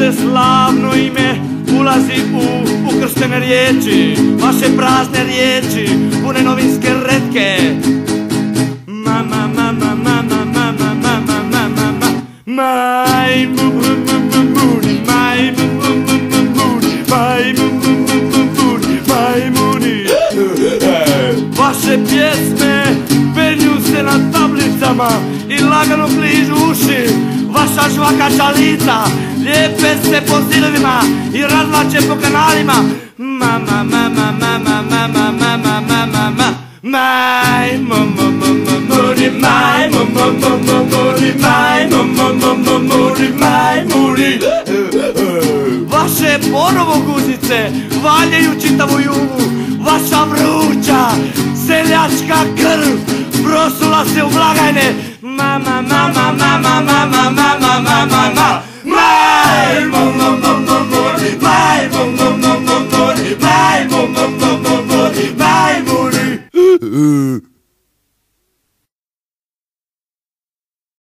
Vaše slavno ime ulazi u ukrštene riječi Vaše prazne riječi, pune novinske redke ma ma ma ma ma ma ma ma Vaše pjesme penju se na tablicama I lagano Vaša žvakača lica Lijepe se po zidovima I razlače po kanalima Mama, mama, mama, mama, mama, mama, mama Maj, mo, mo, mo, mo, muri, maj, mo, mo, mo, mo, muri, maj, mo, mo, mo, mo, muri, maj, muri Vaše ponovo guzice valjaju čitavu jugu Vaša vruća seljačka krv prosula se u blagajne Ooh.